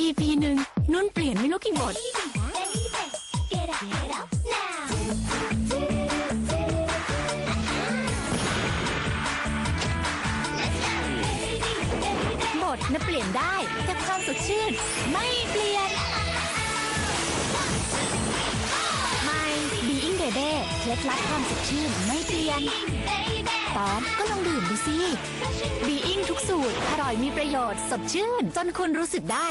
ปีปีหนึ่งนุ่นเปลี่ยนไม่รู้กี่บท บทนะเปลี่ยนได้แต่ความสดชื่น ไม่เปลี่ยน ไม่ Being Baby เคล็ดลับความสดชื่นไม่เปลี่ยนตอนก็ลองดื่มดูสิ Being ทุกสูตร อร่อยมีประโยชน์สดชื่น จนคุณรู้สึกได้